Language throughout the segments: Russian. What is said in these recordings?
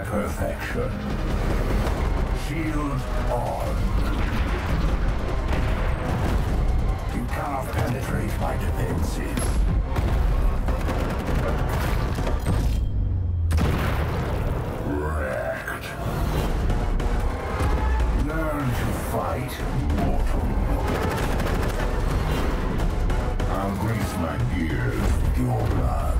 my perfection. Shield on. You cannot penetrate my defenses. Wrecked. Learn to fight, mortal. I'll grease my gears with your blood.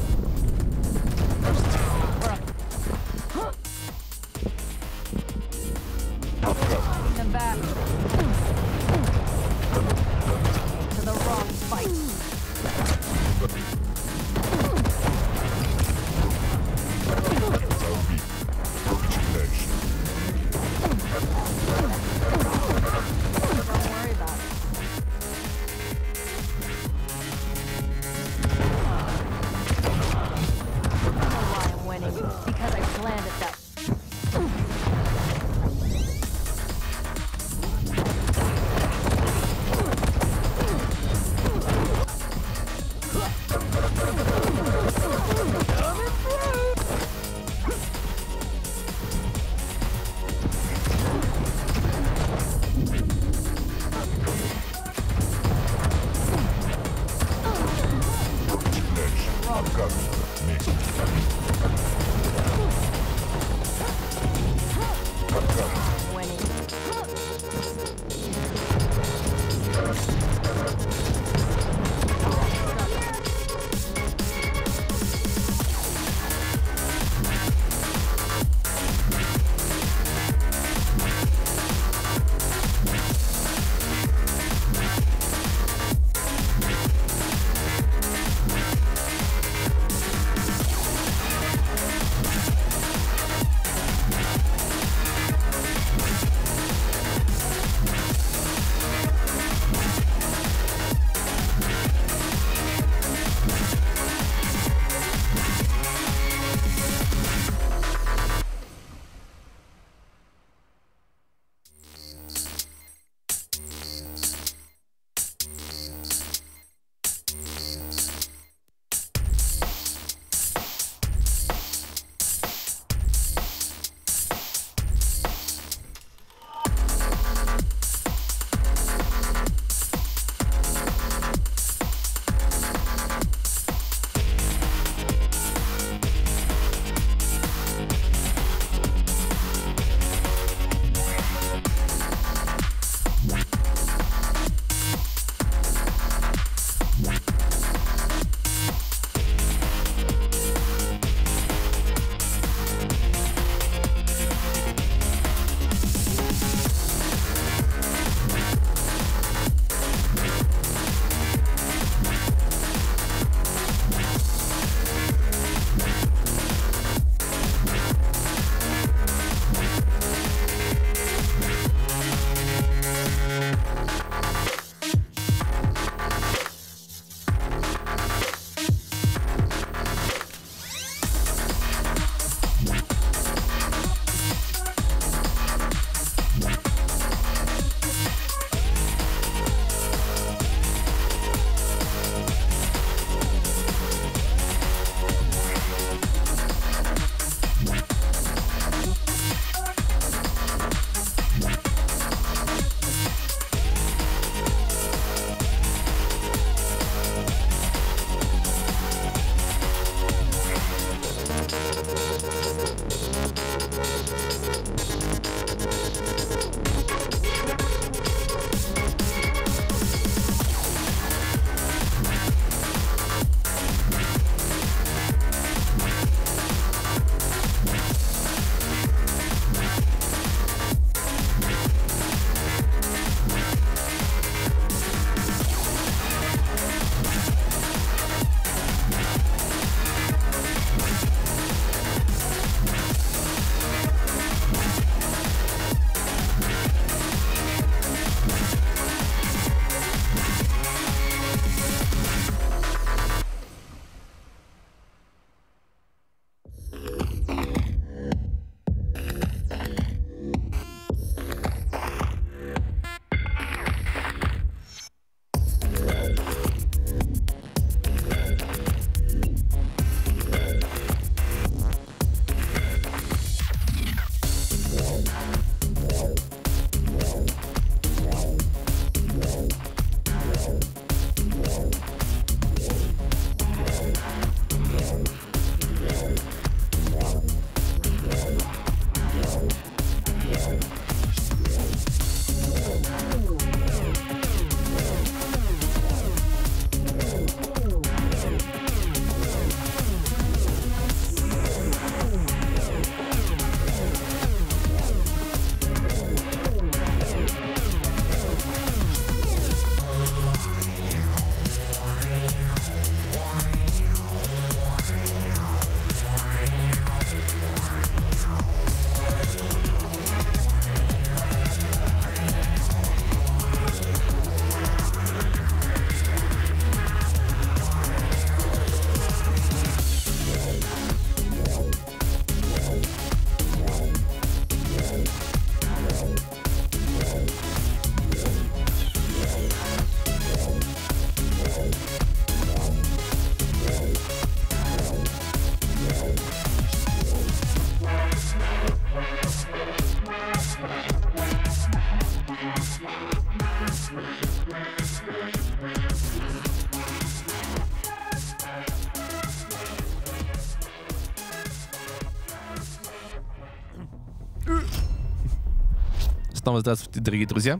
Снова здравствуйте, дорогие друзья.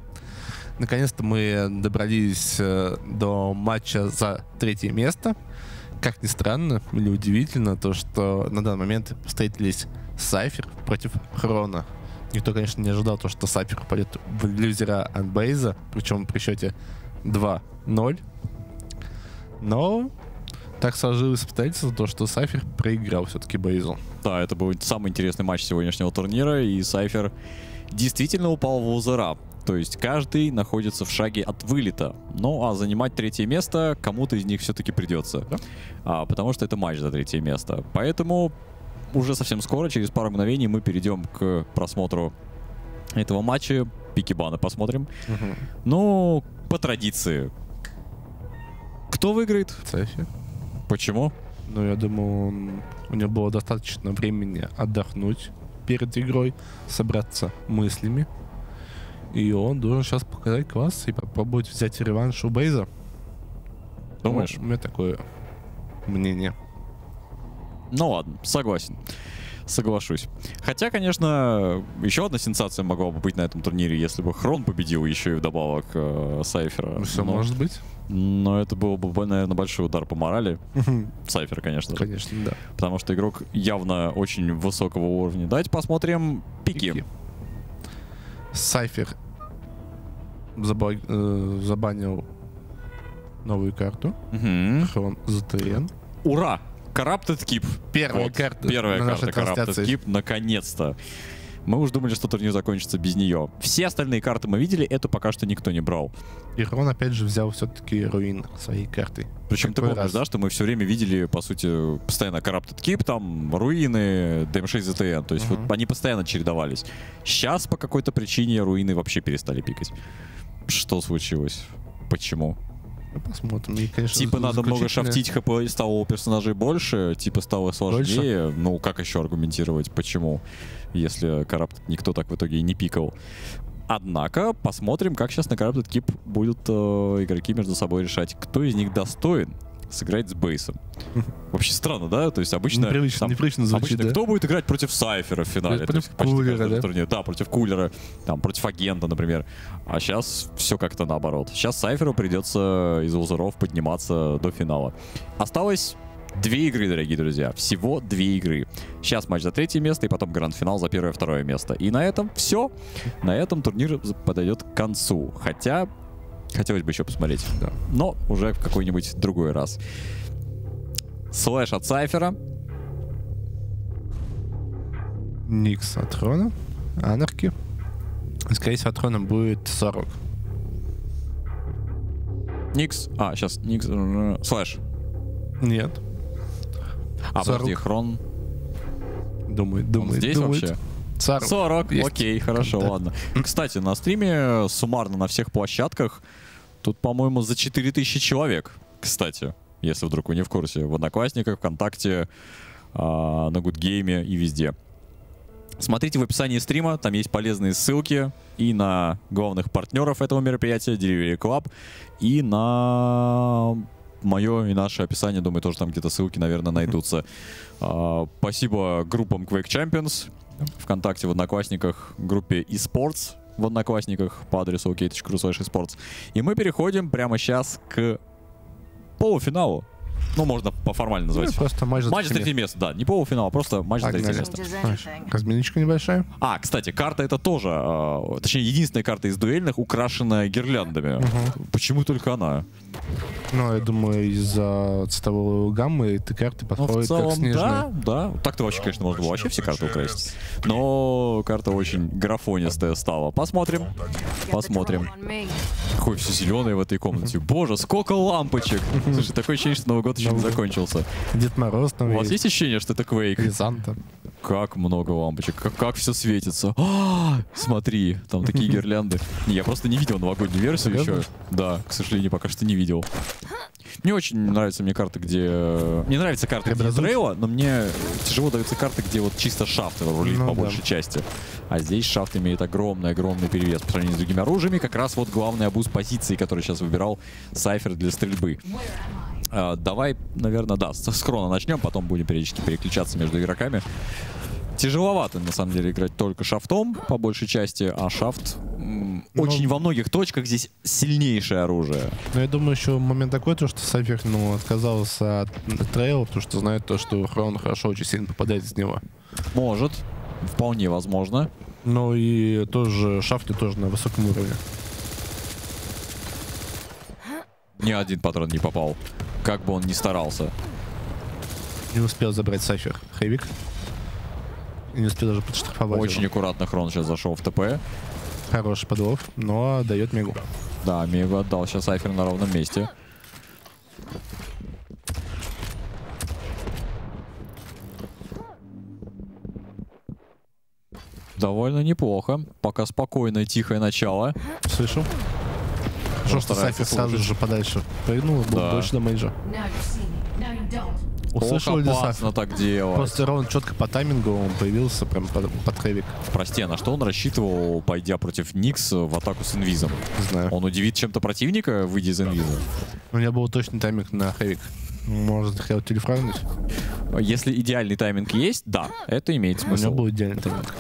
Наконец-то мы добрались э, до матча за третье место. Как ни странно или удивительно, то что на данный момент встретились Сайфер против Хрона. Никто, конечно, не ожидал то, что Сайфер пойдет в лузера Анбейза, причем при счете 2-0. Но так сложилось обстоятельство, то, что Сайфер проиграл все-таки Бейзу. Да, это был самый интересный матч сегодняшнего турнира, и Сайфер действительно упал в лузера. То есть каждый находится в шаге от вылета. Ну, а занимать третье место кому-то из них все-таки придется. Да. А, потому что это матч за третье место. Поэтому уже совсем скоро, через пару мгновений, мы перейдем к просмотру этого матча. Пикибана посмотрим. Ну, по традиции. Кто выиграет? Сайфер. Почему? Ну, я думаю, он- у него было достаточно времени отдохнуть перед игрой, собраться мыслями. И он должен сейчас показать класс и попробовать взять реванш у Бейза. Думаешь? Ну, у меня такое мнение. Ну ладно, согласен. Соглашусь. Хотя, конечно, еще одна сенсация могла бы быть на этом турнире, если бы Хрон победил еще и вдобавок э, Сайфера. Ну, все Но- может быть. Но это был бы, наверное, большой удар по морали. Сайфера, конечно. же. Конечно, да. Потому что игрок явно очень высокого уровня. Давайте посмотрим пики. Пики. Сайфер заба- э, забанил новую карту. Хрон ЗТН. Ура! Corrupted Keep. Первая Вот, карта Первая на карта Corrupted. Keep, наконец-то. Мы уж думали, что турнир закончится без нее. Все остальные карты мы видели, эту пока что никто не брал. И Хрон опять же взял все-таки руин своей картой. Причем ты Какой помнишь, раз? да, что мы все время видели, по сути, постоянно Corrupted Keep, там, руины, DM6 ZTN. То есть Мгм. вот они постоянно чередовались. Сейчас по какой-то причине руины вообще перестали пикать. Что случилось? Почему? Посмотрим. И, конечно, Типа надо много шафтить ХП и стало у персонажей больше, типа стало сложнее. Ну, как еще аргументировать, почему, если Corrupted никто так в итоге и не пикал. Однако, посмотрим, как сейчас на Corrupted Keep будут э, игроки между собой решать, кто из них достоин сыграть с бейсом. Вообще странно, да? То есть обычно... Непривычно, там, непривычно звучит, обычно да? кто будет играть против Сайфера в финале? Против есть Кулера, да? турнир. Да, против Кулера, там, против Агента, например. А сейчас все как-то наоборот. Сейчас Сайферу придется из лузеров подниматься до финала. Осталось две игры, дорогие друзья. Всего две игры. Сейчас матч за третье место и потом гранд-финал за первое и второе место. И на этом все. На этом турнир подойдет к концу. Хотя хотелось бы еще посмотреть. Да. Но уже в какой-нибудь другой раз. Slash от Cypher а. Nyx от XRON а. Anarki. Скорее всего, от XRON а будет 40. Nyx. А, сейчас Nyx. э, Slash. Нет. А, 40. подожди, Хрон. Думает, Он думает, здесь думает. вообще? 40. 40. Есть. Окей, хорошо, Да. ладно. Кстати, на стриме суммарно на всех площадках тут, по-моему, за 4000 человек. Кстати, если вдруг вы не в курсе. В Одноклассниках, ВКонтакте, а, на Гудгейме и везде. Смотрите в описании стрима, там есть полезные ссылки и на главных партнеров этого мероприятия, Delivery Club, и на мое и наше описание, думаю, тоже там где-то ссылки, наверное, найдутся. А, Спасибо группам Quake Champions, ВКонтакте, в Одноклассниках, группе eSports в Одноклассниках по адресу ok.ru esports. И мы переходим прямо сейчас к полуфиналу. Ну, можно по-формально Ну, назвать. просто матч за Матч третье третье место, да. Не полуфинал, а просто матч за третье Погнали. место. Разминочка небольшая. А, кстати, карта это тоже, э, точнее, единственная карта из дуэльных, украшенная гирляндами. Почему только она? Ну, я думаю, из-за цветовой гаммы эти карты Ну, в подходят как целом, снежные. да, да. Так-то вообще, конечно, можно было вообще все карты украсть. Но карта очень графонистая стала. Посмотрим. Посмотрим. Какой все зеленый в этой комнате. Боже, сколько лампочек. Слушай, такое ощущение, что Новый год Новый год. закончился. Дед Мороз там У вас есть ощущение, что это Quake? Хризанта. Как много лампочек, как, как все светится. А, смотри, там такие гирлянды. Не, я просто не видел новогоднюю версию еще. Да, к сожалению, пока что не видел. Мне очень нравятся мне карты, где... Мне нравятся карты, где трейла, но мне тяжело даются карты, где вот чисто шафт рулит Ну по да. большей части. А здесь шафт имеет огромный-огромный перевес по сравнению с другими оружиями. Как раз вот главный обуз позиции, который сейчас выбирал Сайфер для стрельбы. А, давай, наверное, да, с, с Крона начнем, потом будем периодически переключаться между игроками. Тяжеловато, на самом деле, играть только шафтом, по большей части, а шафт очень во многих точках здесь сильнейшее оружие. Но я думаю, еще момент такой, то, что Сайфер ну, отказался от трейла, потому что знает то, что Хрон хорошо очень сильно попадает из него. Может. Вполне возможно. Ну и тоже Шафли тоже на высоком уровне. Ни один патрон не попал. Как бы он ни старался. Не успел забрать Сайфер Хэвик. И не успел даже подштрафовать Очень его. аккуратно Хрон сейчас зашел в ТП. Хороший подлов, но дает Мегу. Да, Мегу отдал сейчас Айфер на ровном месте. Довольно неплохо. Пока спокойное, тихое начало. Слышал? Хорошо, что Сайфер сразу же подальше прыгнул, был Да. больше дамейджа. Услышал Ох, опасно так делать. Просто ровно четко по таймингу он появился прям под, под Хэвик. Прости, а на что он рассчитывал, пойдя против Никс в атаку с инвизом? Не знаю. Он удивит чем-то противника, выйдя из инвиза? У меня был точный тайминг на Хэвик. Может, хотел телефрагнуть? Если идеальный тайминг есть, да, это имеет У него смысл. был идеальный тайминг.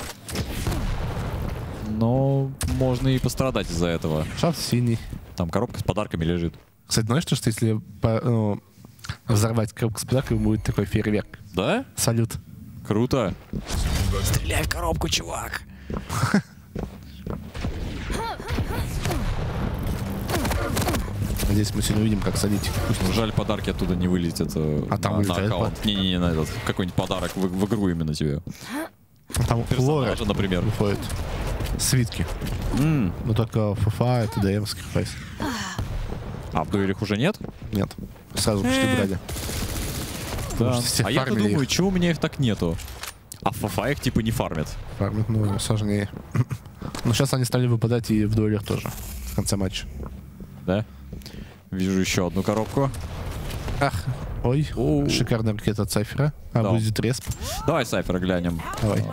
Но можно и пострадать из-за этого. Шафт синий. Там коробка с подарками лежит. Кстати, знаешь, что, что если по- ну, взорвать коробку с подарками, будет такой фейерверк? Да? Салют. Круто. Стреляй в коробку, чувак. Надеюсь, мы сегодня увидим, как садить. Пусть Жаль, подарки оттуда не вылетят э, А там на, на вылетает аккаунт. Не-не-не, на этот. Какой-нибудь подарок в, в игру именно тебе. Там Лора Персонажа, например. выходит. Свитки. М, Но только ФФА это ДМский прайс. А в дуэлях уже нет? Нет. Сразу пошли брали. Потому что все А я-то думаю, чего у меня их так нету? А в ФФА их типа не фармят. Фармить, ну, сложнее. Но сейчас они стали выпадать и в дуэлях тоже. В конце матча. Да? Вижу еще одну коробку. Ах, ой, Оу. шикарная ракета от Сайфера. А, Да. будет респ. Давай Сайфера глянем. Давай.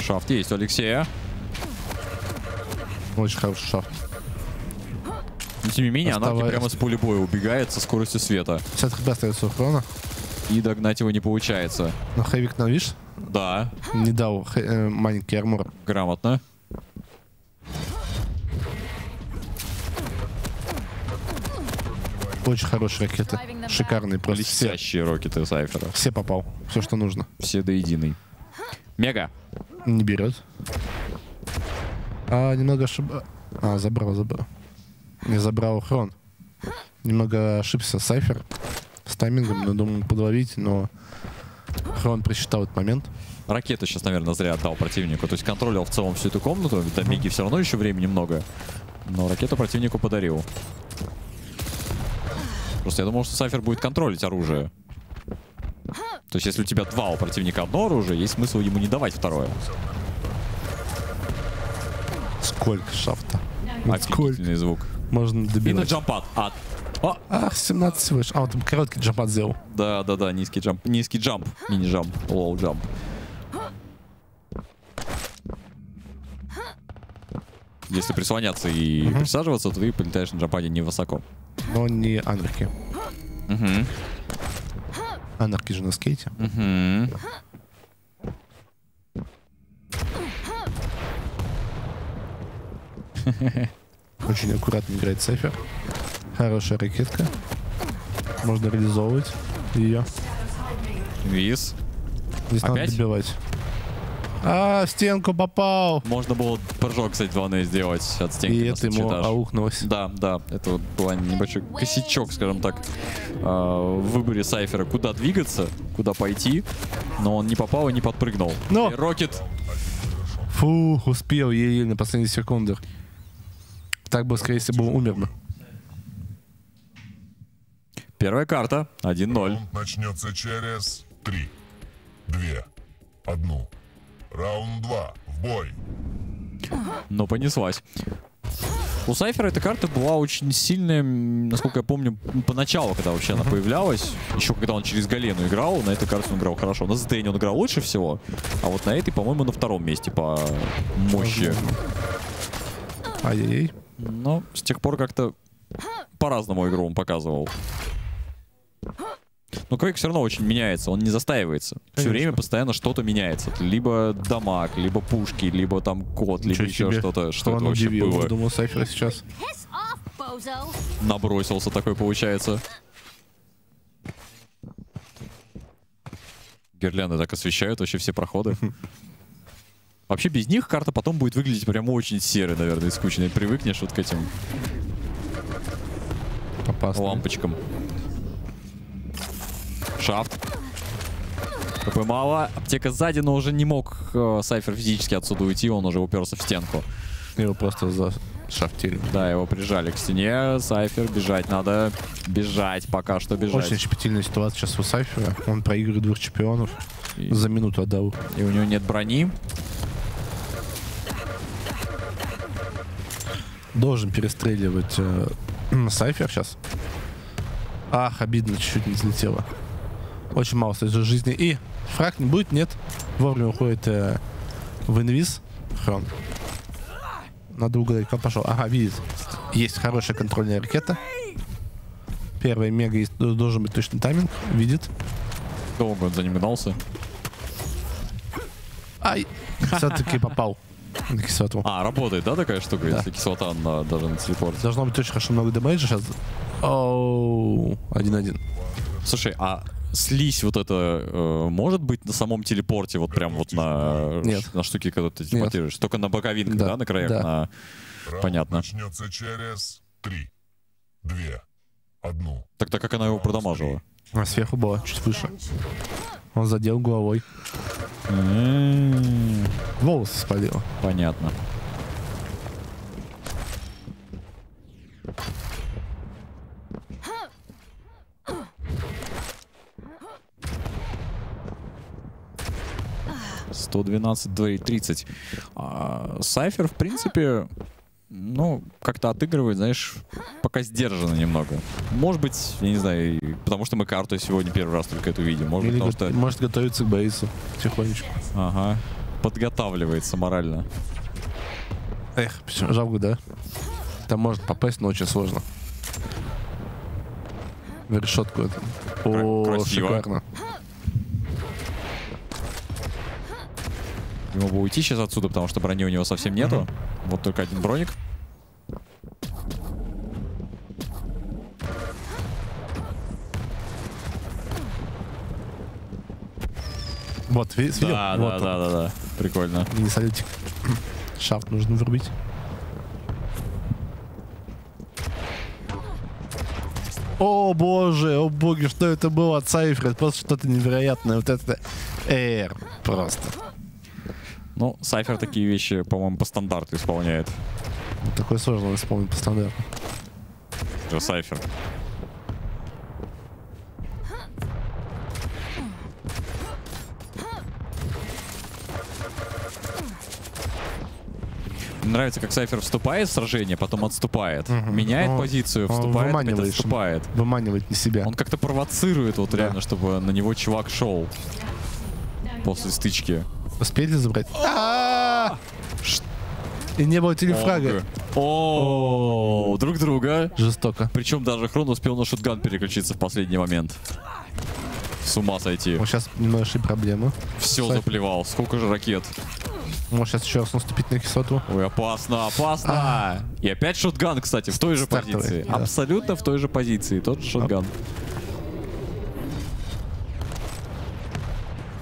Шафт есть у Алексея. Очень хороший шафт. Но тем не менее, Оставаясь. прямо с поля боя убегает со скоростью света. 50 хп остается у Хрона. И догнать его не получается. Но Хэвик нам, видишь, Да, не дал хэ- э, маленький армор. грамотно. Очень хорошие ракеты. Шикарные просто. Все, Блестящие рокеты Сайфера. все попал. Все, что нужно. Все до единой. Мега. Не берет. А, немного ошиб... А, забрал, забрал. Не забрал Хрон. Немного ошибся Сайфер с таймингом, но думаю подловить, но Хрон просчитал этот момент. Ракету сейчас, наверное, зря отдал противнику. То есть контролил в целом всю эту комнату. До Меги все равно еще времени много. Но ракету противнику подарил. Просто я думал, что Сайфер будет контролить оружие. То есть, если у тебя два у противника одно оружие, есть смысл ему не давать второе. Сколько шафта. Вот сколько звук. можно И на добивать. джампад. А, о, Ах, 17 всего лишь. А, он там короткий джампад сделал. да, да, да, низкий джамп. Низкий джамп. Мини-джамп. Лоу джамп. Если прислоняться и присаживаться, то ты полетаешь на джампаде невысоко. Но не анарки. Угу. Анарки же на скейте. Угу. Очень аккуратно играет Сайфер. Хорошая ракетка. Можно реализовывать ее. Виз. Здесь надо Опять? добивать. А, в стенку попал! Можно было прыжок, кстати, 2 сделать от стенки. И это ему этаж. аухнулось. Да, да, это вот был небольшой косячок, скажем так, а, в выборе Сайфера, куда двигаться, куда пойти, но он не попал и не подпрыгнул. Но! И Рокет Фу, успел еле на последних секундах. Так бы, скорее всего, умер бы. Первая карта, 1-0. Раунд начнется через три, две, одну. Раунд два. В бой. Но понеслась. У Сайфера эта карта была очень сильная, насколько я помню, поначалу, когда вообще она появлялась. Еще когда он через Галену играл, на этой карте он играл хорошо. На Зетейне он играл лучше всего, а вот на этой, по-моему, на втором месте по мощи. Ай-яй-яй. Но с тех пор как-то по-разному игру он показывал. Но Quake все равно очень меняется, он не застаивается. Все Конечно. время постоянно что-то меняется. Либо дамаг, либо пушки, либо там код, либо Ничего еще что-то. Что это вообще удивил. было? Думал, Сайфер сейчас. Набросился такой, получается. Гирлянды так освещают вообще все проходы. Вообще без них карта потом будет выглядеть прям очень серой, наверное, и скучной. Привыкнешь вот к этим Опасно. лампочкам. Шафт. КП мало. Аптека сзади, но уже не мог э, Сайфер физически отсюда уйти, он уже уперся в стенку. Его просто зашафтили. Да, его прижали к стене. Сайфер, бежать надо. Бежать, пока что бежать. Очень щепетильная ситуация сейчас у Сайфера. Он проигрывает двух чемпионов. И, За минуту отдал. и у него нет брони. Должен перестреливать э, Сайфер сейчас. Ах, обидно, чуть-чуть не взлетело. Очень мало стоит жизни. И фраг не будет, нет. Вовремя уходит э, в инвиз. Хрон. Надо угадать, как пошел. Ага, видит. Есть хорошая контрольная ракета. Первая мега есть, должен быть точный тайминг. Видит. Долго он за ним гнался. Ай! Все-таки попал. На кислоту. А, работает, да, такая штука, Да. если кислота на, даже на телепорте? Должно быть очень хорошо много дэмэджа сейчас. Оу, один-один. Слушай, а слизь вот это э, может быть на самом телепорте, вот прям вот на, Нет. на штуке, когда ты телепортируешь? Только на боковинках, да, Да, на краях? да. На... Раунд Понятно. начнется через три, две, одну. Тогда как она его продамажила? А сверху было, чуть выше. Он задел головой. Волосы спалило. Понятно. Сто двенадцать, тридцать. А, Сайфер, в принципе, ну, как-то отыгрывает, знаешь, пока сдержанно немного. Может быть, я не знаю, потому что мы карту сегодня первый раз только эту видим. Может Или потому го- что... может готовиться к бейсу. Тихонечку. Ага. Подготавливается морально. Эх, почему- жалко, да? Там может попасть, но очень сложно. В решетку это. О, красиво. шикарно. Ему бы уйти сейчас отсюда, потому что брони у него совсем нету. Вот только один броник. Вот, видишь, видел? Да, вот да, да, да, да. Прикольно. Мини-салютик. Шафт нужно врубить. О боже, о боги, что это было от Просто что-то невероятное. Вот это Эр просто. Ну, Сайфер такие вещи, по-моему, по стандарту исполняет. Вот такое сложно исполнить по стандарту. Сайфер. Нравится, как Сайфер вступает в сражение, потом отступает. Мгм. Меняет Он- позицию, он вступает, опять выманивает, отступает. Выманивает на себя. Он как-то провоцирует вот Да. реально, чтобы на него чувак шел после стычки. Успели забрать? А! И не было телефрага. О, друг друга. Жестоко. Причем даже Хрон успел на шотган переключиться в последний момент. С ума сойти. Вот сейчас небольшие проблемы. Все заплевал. Сколько же ракет? Может сейчас еще раз наступить на кислоту. Ой, опасно, опасно. И опять шотган, кстати, в той же Стартовый, позиции. да. Абсолютно в той же позиции. Тот же шотган.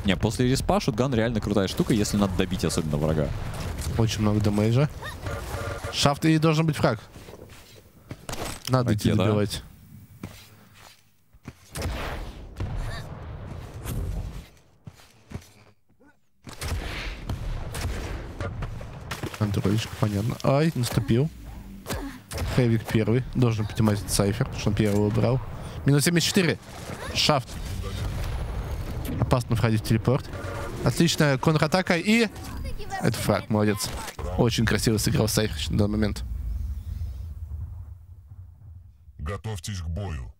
Не, после респа шотган реально крутая штука, если надо добить особенно врага. Очень много дамейджа. Шафт и должен быть фраг. Надо идти Ракета. добивать. Контролечка, понятно. Ай, наступил. Хэвик первый. Должен поднимать Сайфер, что он первого убрал. Минус 74. Шафт. Опасно входить в телепорт. Отличная контратака и... Это фраг, молодец. Очень красиво сыграл Сайфер на данный момент. Готовьтесь к бою.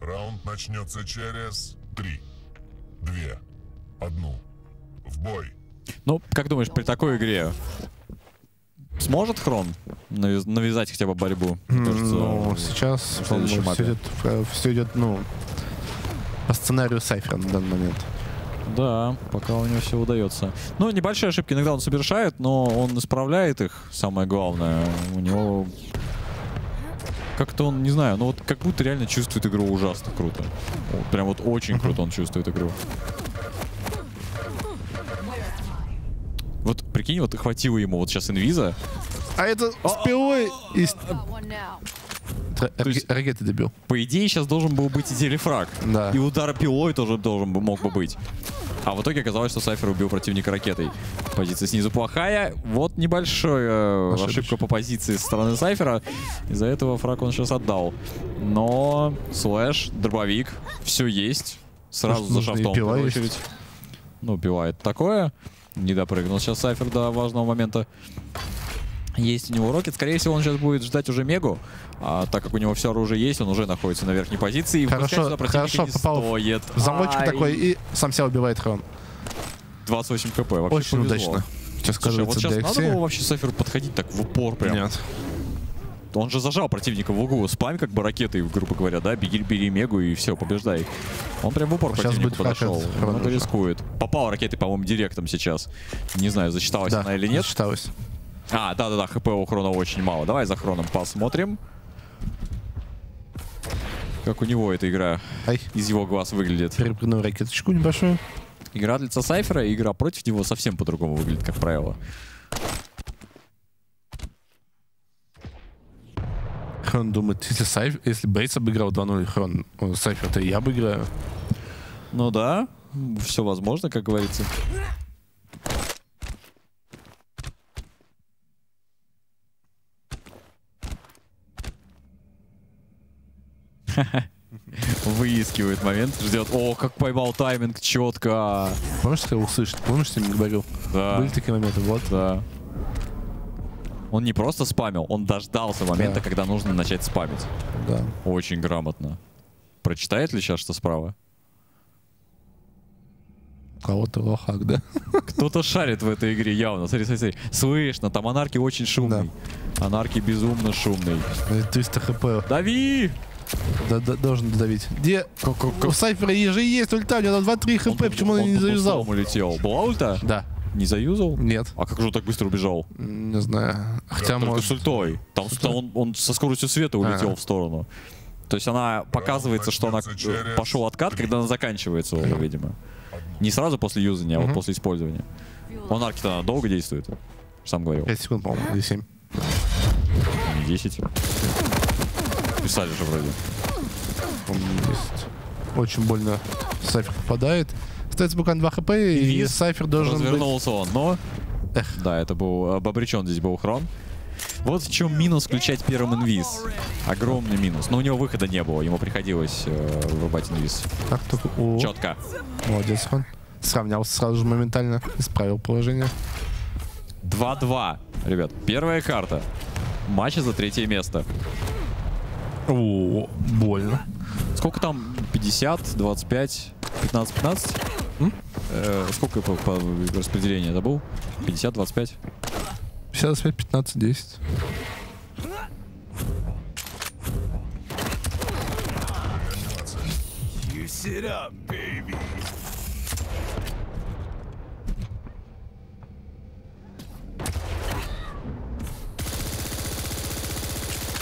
Раунд начнется через три, две, одну. В бой. Ну, как думаешь, при такой игре сможет Хрон навяз- навязать хотя бы борьбу? Мне кажется, Ну, сейчас все идет, все идет, ну, по сценарию Сайфера на данный момент. Да, пока у него все удается. Ну, небольшие ошибки иногда он совершает, но он исправляет их, самое главное. У него... Как-то он, не знаю, ну вот как будто реально чувствует игру ужасно круто. Вот прям вот очень круто он чувствует игру. Вот прикинь, вот хватило ему вот сейчас инвиза. А это с пилой из Got one now. Ра- есть- ракеты добил. По идее, сейчас должен был быть и телефраг. Да. И удар пилой тоже должен бы, мог бы быть. А в итоге оказалось, что Сайфер убил противника ракетой. Позиция снизу плохая. Вот небольшая э, Ошибочка. ошибка по позиции со стороны Сайфера. Из-за этого фраг он сейчас отдал. Но слэш, дробовик, все есть. Сразу Может, за шафтом, в первую очередь. Ну, пила это такое. Не допрыгнул сейчас Сайфер до важного момента. Есть у него рокет. Скорее всего, он сейчас будет ждать уже Мегу. А так как у него все оружие есть, он уже находится на верхней позиции. И Хорошо, хорошо не попал в- стоит. Замочек Ай, такой и сам себя убивает Хон. 28 хп. Вообще Очень повезло. удачно. Сейчас Слушай, а вот сейчас надо было вообще Сайферу подходить так в упор прям. Нет. Он же зажал противника в углу. Спам как бы ракетой, грубо говоря, да? Беги, бери Мегу и все, побеждай. Он прям в упор Сейчас будет подошел. Много рискует. Попал ракетой, по-моему, директом сейчас. Не знаю, засчиталась Да, она или нет. считалось. А, да-да-да, хп у Хрона очень мало. Давай за Хроном посмотрим. Как у него эта игра Ай, из его глаз выглядит. перепрыгнул ракеточку небольшую. Игра от лица Сайфера, и игра против него совсем по-другому выглядит, как правило. Хон думает, если, Сайф, если Бейтс обыграл 2-0 Хрон, о, Сайфер, то я обыграю. Ну да, все возможно, как говорится. Выискивает момент, ждет. О, как поймал тайминг четко. Помнишь, что я услышал? Помнишь, я тебе говорил? Да. Были такие моменты, вот. Да. Он не просто спамил, он дождался момента, Да. когда нужно начать спамить. Да. Очень грамотно. Прочитает ли сейчас, что справа? Кого-то лохак, да? Кто-то шарит в этой игре явно. Смотри, смотри, смотри. Слышно, там анарки очень шумный. Анарки безумно шумный. Э, 300 хп. Дави! Да, да, должен додавить. Где? У Сайфера же есть ульта, у него 2-3 хп, почему он, он не завязал? пустому улетел. Была ульта? Да. Не заюзал? Нет. А как же он так быстро убежал? Не знаю. Хотя, Только может... с ультой. Там, там он, он со скоростью света улетел Ага. в сторону. То есть она показывается, что она через пошел откат, когда она заканчивается уже, видимо. Не сразу после юзания, а вот после использования. Он арки-то долго действует. Сам говорил. 5 секунд, по-моему, или 7. Не 10. Писали же вроде. Очень больно Сайфер попадает. Остается буквально 2 хп, и Виз Сайфер должен быть... Развернулся он, но... Эх. Да, это был обречен здесь был Хрон. Вот в чем минус включать первым инвиз. Огромный минус. Но у него выхода не было, ему приходилось э, вырубать инвиз. Так, только... О, Четко. молодец, Хон. Сравнялся сразу же моментально. Исправил положение. 2-2. Ребят, первая карта. Матча за третье место. О, больно. Сколько там? 50, 25, 15, 15? Э, сколько по, по распределению забыл? 50, 25? 55, 15, 10.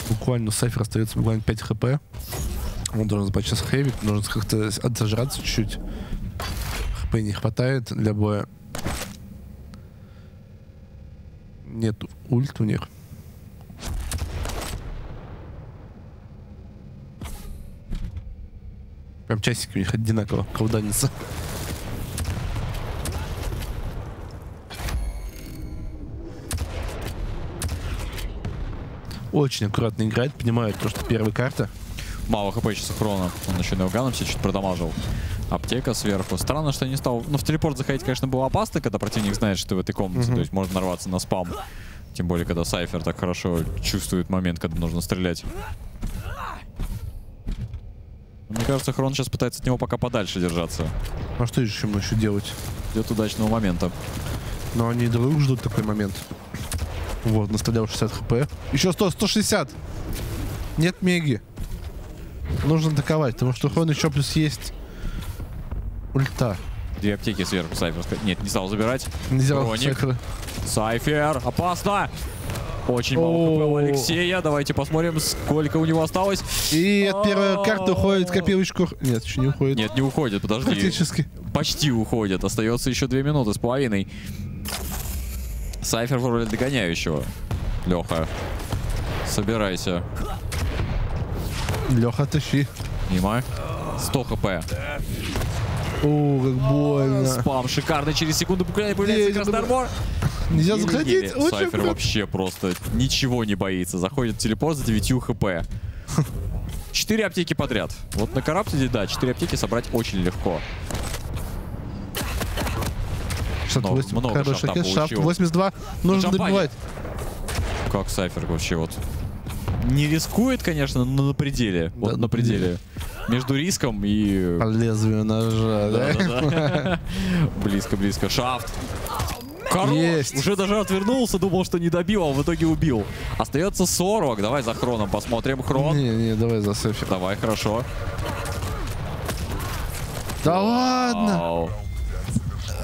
Буквально у Сайфера остается буквально 5 хп. Он должен сейчас хэвик, нужно как-то отожраться чуть-чуть. Хп не хватает для боя. Нет ульт у них. Прям часики у них одинаково колданятся. Очень аккуратно играет, понимает то, что первая карта. Мало хп сейчас Хрона. Он еще неуганом все чуть продамажил. Аптека сверху. Странно, что не стал... Ну, в телепорт заходить, конечно, было опасно, когда противник знает, что ты в этой комнате. То есть можно нарваться на спам. Тем более, когда Сайфер так хорошо чувствует момент, когда нужно стрелять. Мне кажется, Хрон сейчас пытается от него пока подальше держаться. А что еще ему еще делать? Ждет удачного момента. Но они друга ждут такой момент. Вот, настрелял 60 хп. Еще 100, 160. Нет Меги. Нужно атаковать, потому что у Хрона еще плюс есть ульта. Две аптеки сверху Сайфер. Нет, не стал забирать. Хроник. Сайфера. Сайфер, опасно! Очень мало хп у. Алексея. Давайте посмотрим, сколько у него осталось. И от первой карты уходит копилочку. Нет, еще не уходит. Нет, не уходит, подожди. Практически. Почти уходит. Остается еще две минуты с половиной. Сайфер в роли догоняющего. Леха, собирайся. Леха, тащи. Мимо. 100 хп. О, как больно. Спам шикарный. Через секунду буквально появляется армор. Нельзя заходить. Очень Сайфер вообще просто ничего не боится. Заходит в телепорт за 9 хп. Четыре аптеки подряд. Вот на карапте, да, четыре аптеки собрать очень легко. 68. много Хороший шафта хит. Шафт получил. 82. Нужно Джампани. добивать. Как Сайфер вообще вот не рискует, конечно, но на пределе. Вот Да, на пределе. Между риском и... По лезвию ножа, да? Да-да-да. Близко-близко. Шафт. Хорош! Есть. Уже даже отвернулся, думал, что не добил, а в итоге убил. Остается 40. Давай за хроном посмотрим. Хрон. Не, не, давай за Сефи. Давай, хорошо. Да ладно!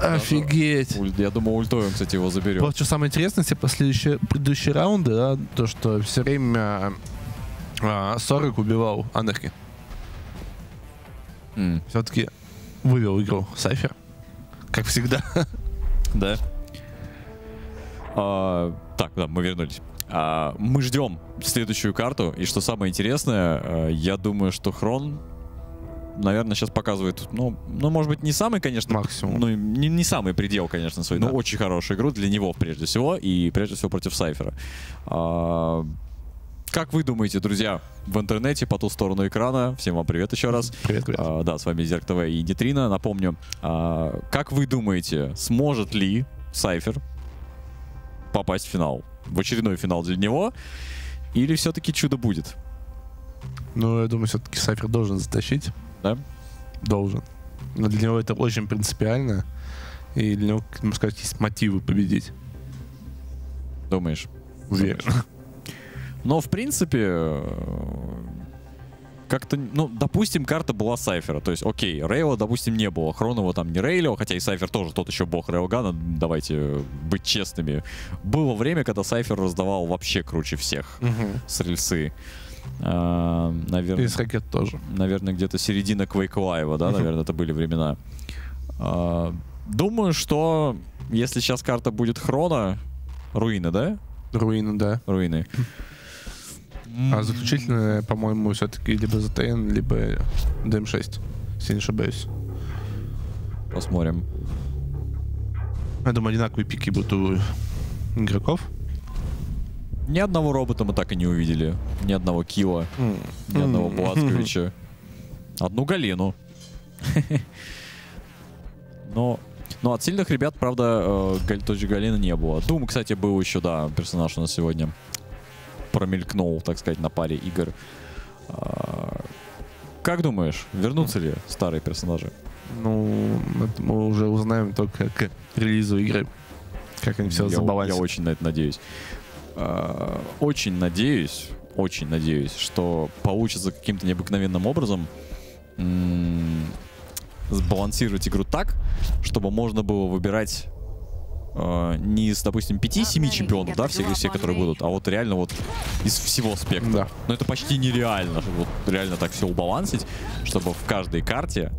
Офигеть! Уль- Я думаю, ультой он, кстати, его заберет. Вот что самое интересное, все последующие, предыдущие раунды, да, то, что все время а, 40 убивал Анарки. М, Все-таки вывел игру Сайфер. Как всегда. Да. А, так, да, мы вернулись. А, мы ждем следующую карту. И что самое интересное, а, я думаю, что Хрон, наверное, сейчас показывает, ну, ну, может быть, не самый, конечно, Максимум. ну, не, не самый предел, конечно, свой, но Да. очень хорошую игру для него, прежде всего, и прежде всего против Сайфера. А, как вы думаете, друзья, в интернете по ту сторону экрана, всем вам привет еще раз. Привет, привет. А, да, с вами Зерк ТВ и Нитрина. Напомню, а, как вы думаете, сможет ли Сайфер попасть в финал? В очередной финал для него? Или все-таки чудо будет? Ну, я думаю, все-таки Сайфер должен затащить. Да? Должен. Но для него это очень принципиально. И для него, как можно сказать, есть мотивы победить. Думаешь? Уверен. Но, в принципе, э, как-то, ну, допустим, карта была Сайфера. То есть, окей, Рейла, допустим, не было. Хронова там не рейлил, хотя и Сайфер тоже тот еще бог Рейлгана, давайте быть честными. Было время, когда Сайфер раздавал вообще круче всех с рельсы. А, И наверное, с ракет тоже. наверное, где-то середина Live, да, наверное, это были времена. А, думаю, что если сейчас карта будет Хрона, руины, да? Руины, да. Руины. А заключительная, по-моему, все-таки либо ЗТН, либо ДМ6, если не ошибаюсь. Посмотрим. Я думаю, одинаковые пики будут у игроков. Ни одного робота мы так и не увидели. Ни одного Кила, ни одного Блацковича. Одну Галину. Но, но от сильных ребят, правда, э, той же Галины не было. Дум, кстати, был еще, да, персонаж у нас сегодня промелькнул, так сказать, на паре игр. А, Как думаешь, вернутся ли старые персонажи? Ну, это мы уже узнаем только к релизу игры. Как они все я, забалансят. я очень на это надеюсь. А, Очень надеюсь, очень надеюсь, что получится каким-то необыкновенным образом сбалансировать игру так, чтобы можно было выбирать э, не из, допустим, 5-7 чемпионов, да, все, все, которые будут, а вот реально вот из всего спектра. Да. Но это почти нереально, чтобы вот реально так все убалансить, чтобы в каждой карте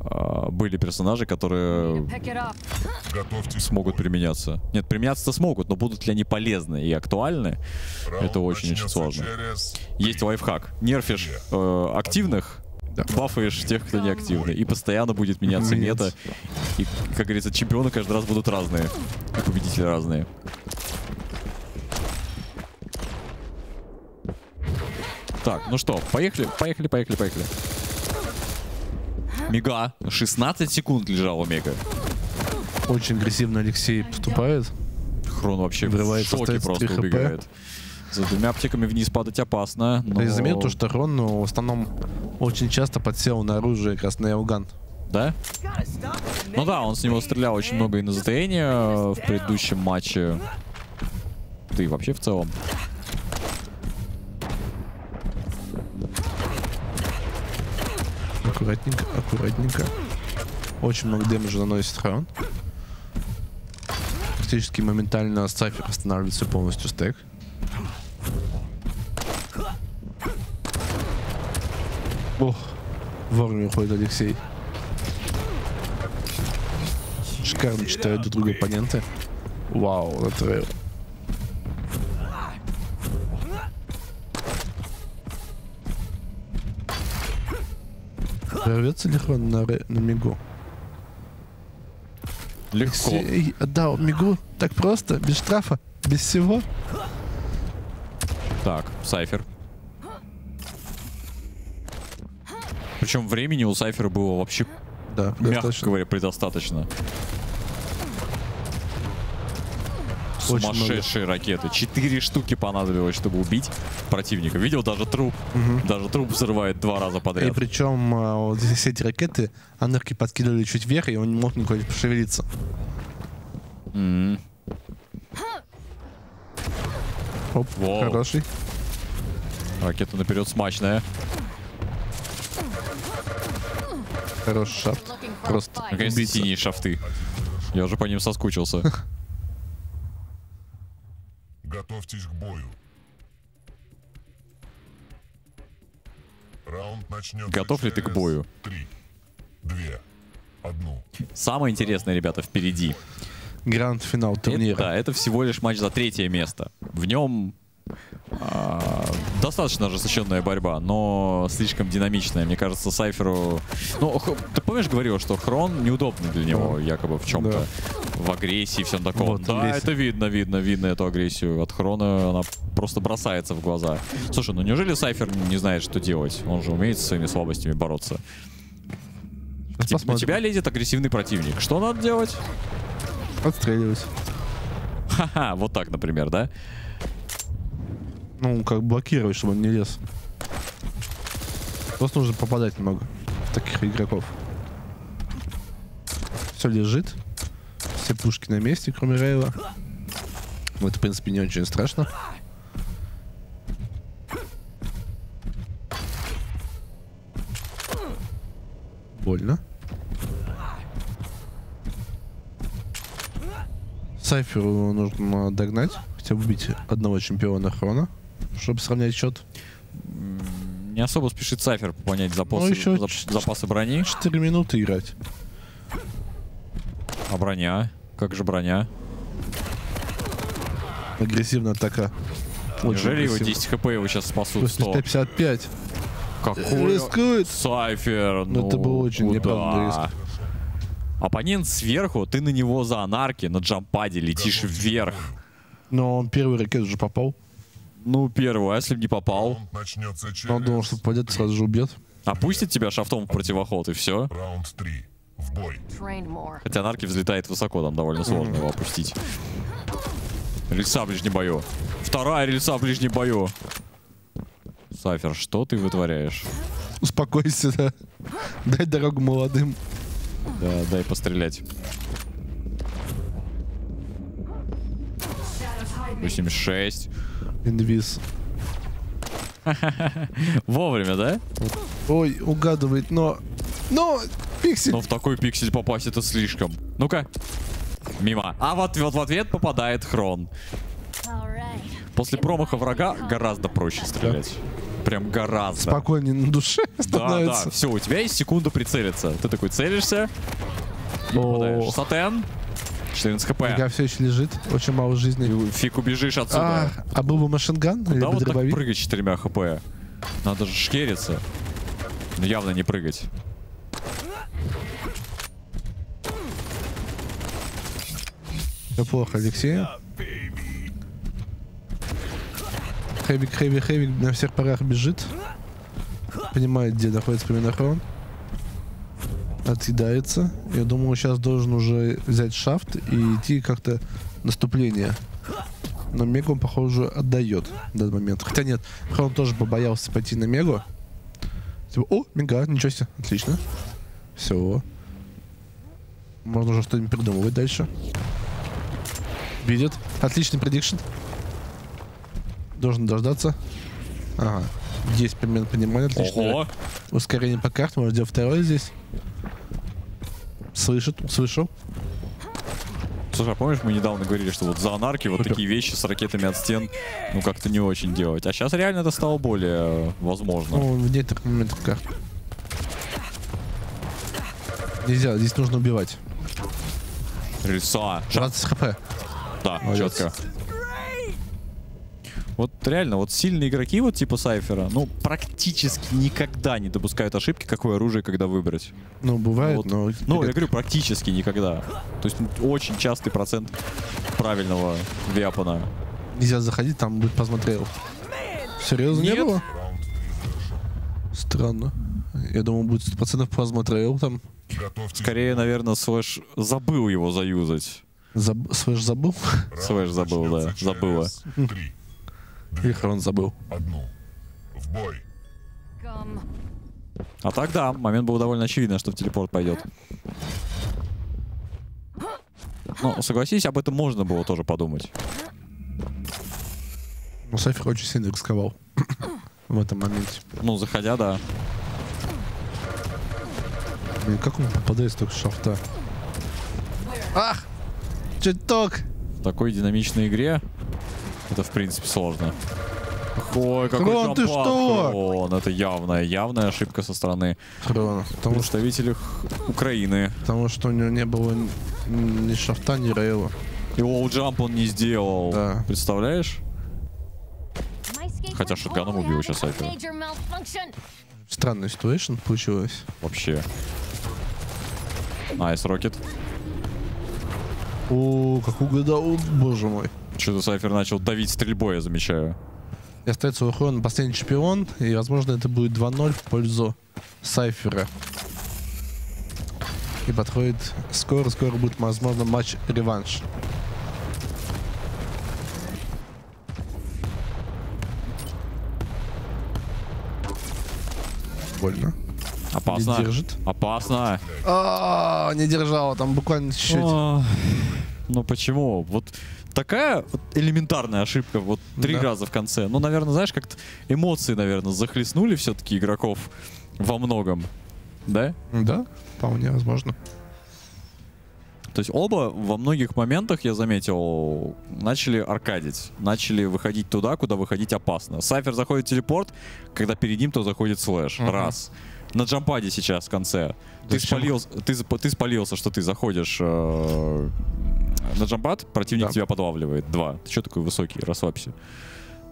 э, были персонажи, которые. Готовьтесь. смогут применяться. Нет, применяться-то смогут, но будут ли они полезны и актуальны? Раунд Это очень-очень сложно. через Есть лайфхак. Нерфишь э, активных, Да. бафаешь тех, кто не активный. И постоянно будет меняться мета. Меняться. И, как говорится, чемпионы каждый раз будут разные. И победители разные. Так, ну что, поехали, поехали, поехали, поехали. Мега. 16 секунд лежала Мега. Очень агрессивно Алексей поступает. Хрон вообще Врывается, в шоке просто 3 хп. убегает. За двумя аптеками вниз падать опасно. Но... Ты заметил то, что Рон ну, в основном очень часто подсел на оружие Краснояуган. Да? Ну да, он с него стрелял очень много и на затаение э, в предыдущем матче. ты вообще в целом. Аккуратненько, аккуратненько. Очень много демеджа наносит Хаун. Практически моментально Сайфер останавливается полностью стек. Ох, вовремя уходит Алексей. Шикарно читают друг друга оппоненты. Вау, это Прорвется ли Хрон на, на мигу? Легко. Алексей отдал мигу так просто, без штрафа, без всего. Так, Сайфер. Причем времени у Сайфера было вообще, Да, мягко достаточно. говоря, предостаточно. Очень Сумасшедшие ракеты. Четыре штуки понадобилось, чтобы убить противника. Видел даже труп. Даже труп взрывает два раза И подряд. причем а, вот здесь эти ракеты анарки подкидывали чуть вверх, и он не мог никуда пошевелиться. М. Оп, Воу. хороший. Ракета наперед смачная. Хороший шафт. Просто. Наконец-то синие шафты. Я уже по ним соскучился. Готовьтесь к бою. Раунд начнется Готов ли ты к бою? Три, две, одну. Самое интересное, ребята, впереди. Гранд-финал Это, турнира. да, это всего лишь матч за третье место. В нем а, достаточно ожесточенная борьба, но слишком динамичная. Мне кажется, Сайферу... Ну, ты помнишь, говорил, что Хрон неудобный для него, якобы в чем-то. В агрессии, всем таком. Вот, да, агрессия. это видно, видно, видно эту агрессию. От Хрона она просто бросается в глаза. Слушай, ну неужели Сайфер не знает, что делать? Он же умеет со своими слабостями бороться. Сейчас Типа, на посмотрим. тебя лезет агрессивный противник. Что надо делать? Отстреливать. Ха-ха, вот так, например, да? Ну, как блокировать, чтобы он не лез. Просто нужно попадать много в таких игроков. Все лежит. Все пушки на месте, кроме Рейла. Ну, это, в принципе, не очень страшно. Больно. Сайферу нужно догнать, хотя бы убить одного чемпиона Хрона, чтобы сравнять счет. Не особо спешит Сайфер пополнять запасы, Ну, еще зап- запасы брони. 4 минуты играть. А броня? Как же броня? Агрессивная атака. Неужели его агрессивно. 10 хп его сейчас спасут? 100? 155. Какой Рискует. Сайфер? Ну, это был очень неправильный риск. Оппонент сверху, ты на него за анарки, на джампаде летишь вверх. Но он первый ракет уже попал. Ну, первый, а если бы не попал? Он думал, что попадет, сразу же убьет. Опустит тебя шафтом в противоход и все. Раунд три. В бой. Хотя анарки взлетает высоко, там довольно сложно его опустить. Рельса в ближнем бою. Вторая рельса в ближнем бою. Сайфер, что ты вытворяешь? Успокойся, да. Дай дорогу молодым. Да, дай пострелять. 86. Инвиз. Вовремя, да? Ой, угадывает, но... Но! Пиксель! Но в такой пиксель попасть это слишком. Ну-ка. Мимо. А вот, вот в ответ попадает Хрон. После промаха врага гораздо проще стрелять. Прям гораздо. Спокойнее на душе Да, становится. да, все, у тебя есть секунда прицелиться. Ты такой целишься, и О. попадаешь. Сатен, 14 хп. Нифига, все еще лежит. Очень мало жизни. Фиг убежишь отсюда. А, а был бы машинган или да вот так прыгать с четырьмя хп. Надо же шкериться. Но явно не прыгать. Все плохо, Алексей. Хэвик, хэвик, хэвик на всех парах бежит. Понимает, где находится Поминохрон. Отъедается. Я думаю, сейчас должен уже взять шафт и идти как-то наступление. Но Мегу он, похоже, отдает в данный момент. Хотя нет, Хрон тоже побоялся пойти на Мегу. Типа, о, Мега, ничего себе, отлично. Все. Можно уже что-нибудь придумывать дальше. Видит. Отличный предикшн. Должен дождаться. Ага. Есть примерно понимание, отлично. Ого! Ускорение по карте, может делать второй здесь. Слышит, слышал. Слушай, а помнишь, мы недавно говорили, что вот за анарки вот Супер. такие вещи с ракетами от стен, ну как-то не очень делать. А сейчас реально это стало более э, возможно. Ну, в некоторых моментах карт. Нельзя, здесь нужно убивать. Рельса. 20 хп. Да, Молодец. четко. Вот реально, вот сильные игроки, вот типа Сайфера, ну, практически никогда не допускают ошибки, какое оружие когда выбрать. Ну, бывает, вот. но... Ну, я говорю, практически никогда. То есть ну, очень частый процент правильного виапана. Нельзя заходить, там будет посмотрел. Серьезно Нет. не было? Странно. Я думал, будет 100% там. Скорее, наверное, Слэш забыл его заюзать. Заб... Слэш забыл? Слэш забыл, да. Забыла. 3. Вихрон забыл. Одну. В бой. А так да, момент был довольно очевидно, что в телепорт пойдет. Ну, согласись, об этом можно было тоже подумать. Ну, Сафер очень сильно рисковал в этом моменте. Ну, заходя, да. Блин, как он попадает столько шафта? Ах! Чуток! В такой динамичной игре это, в принципе, сложно. Ой, какой Хрон, ты что? Хрон. Это явная, явная ошибка со стороны Хрона. Потому, что, представителей Х- Украины. потому что у него не было ни, shaft а, ни rail а. И low jump он не сделал. Да. Представляешь? Хотя shotgun ом убил сейчас malfunction. Странная ситуация получилась. Вообще. Nice rocket. О, как угадал, боже мой. Что-то Сайфер начал давить стрельбой, я замечаю. И остается Хрона последний чемпион, и, возможно, это будет 2-0 в пользу Сайфера. И подходит скоро, скоро будет, возможно, матч-реванш. Больно. Опасно. Не держит. Опасно. А, не держала, там буквально чуть-чуть. Ох, Ну почему? Вот такая вот элементарная ошибка, вот три Да. раза в конце. Ну, наверное, знаешь, как-то эмоции, наверное, захлестнули все-таки игроков во многом. Да? Да, вполне возможно. То есть оба во многих моментах, я заметил, начали аркадить. Начали выходить туда, куда выходить опасно. Сайфер заходит в телепорт, когда перед ним то заходит слэш. Мгм. Раз. На джампаде сейчас в конце. Ты, спалился, ты, ты спалился, что ты заходишь э, на джампад, противник Да. тебя подлавливает. Два. Ты что такой высокий? Расслабься.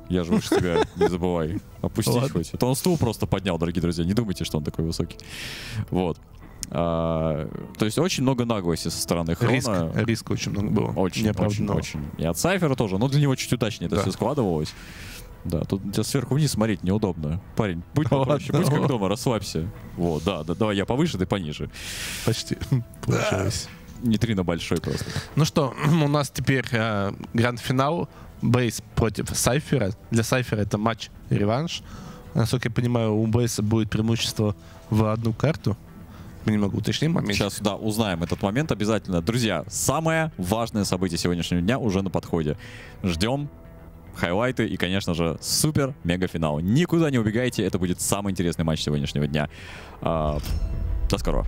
Я же выше тебя, не забывай. Опустись Ладно. хоть. Это он стул просто поднял, дорогие друзья. Не думайте, что он такой высокий. Вот. А, то есть очень много наглости со стороны Хрона. Риск, риска очень много было. Очень, очень, очень. И от Сайфера тоже, но для него чуть удачнее это Да. все складывалось. Да, тут тебя сверху вниз смотреть неудобно. Парень, будь попроще, будь как дома, расслабься. Вот, да, да, давай я повыше, ты пониже. Почти получилось. Нейтрино большой просто. Ну что, у нас теперь э, гранд-финал. Бейс против Сайфера. Для Сайфера это матч-реванш. Насколько я понимаю, у Бейса будет преимущество в одну карту. Мы не могу уточнить момент. Сейчас, да, узнаем этот момент обязательно. Друзья, самое важное событие сегодняшнего дня уже на подходе. Ждем хайлайты и, конечно же, супер-мега-финал. Никуда не убегайте, это будет самый интересный матч сегодняшнего дня. А, до скорого.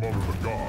Mother of God.